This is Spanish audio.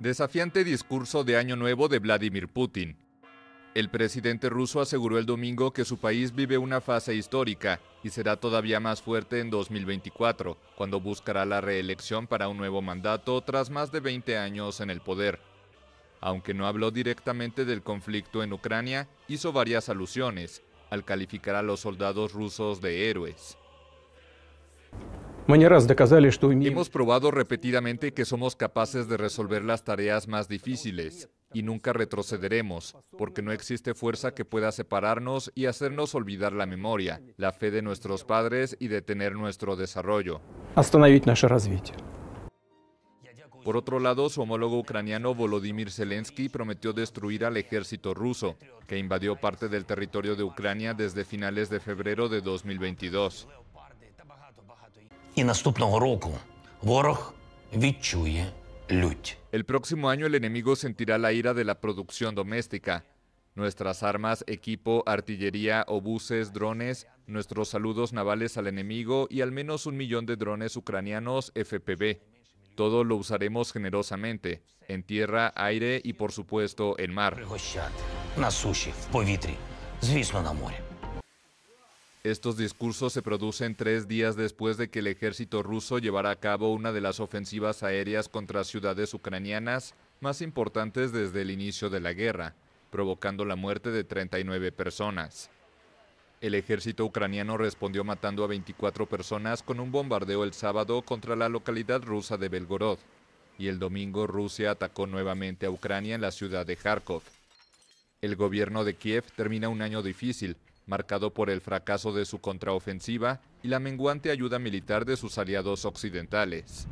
Desafiante discurso de Año Nuevo de Vladimir Putin. El presidente ruso aseguró el domingo que su país vive una fase histórica y será todavía más fuerte en 2024, cuando buscará la reelección para un nuevo mandato tras más de 20 años en el poder. Aunque no habló directamente del conflicto en Ucrania, hizo varias alusiones al calificar a los soldados rusos de héroes. Hemos probado repetidamente que somos capaces de resolver las tareas más difíciles y nunca retrocederemos, porque no existe fuerza que pueda separarnos y hacernos olvidar la memoria, la fe de nuestros padres y detener nuestro desarrollo. Por otro lado, su homólogo ucraniano Volodymyr Zelensky prometió destruir al ejército ruso, que invadió parte del territorio de Ucrania desde finales de febrero de 2022. І наступного року ворог відчує лють. El próximo año el enemigo sentirá la ira de la producción doméstica. Nuestras armas, equipo, artillería, obuses, drones, nuestros saludos navales al enemigo y al menos un millón de drones ucranianos FPV. Todo lo usaremos generosamente, en tierra, aire y por supuesto en mar. Estos discursos se producen tres días después de que el ejército ruso llevara a cabo una de las ofensivas aéreas contra ciudades ucranianas más importantes desde el inicio de la guerra, provocando la muerte de 39 personas. El ejército ucraniano respondió matando a 24 personas con un bombardeo el sábado contra la localidad rusa de Belgorod, y el domingo Rusia atacó nuevamente a Ucrania en la ciudad de Kharkov. El gobierno de Kiev termina un año difícil, marcado por el fracaso de su contraofensiva y la menguante ayuda militar de sus aliados occidentales.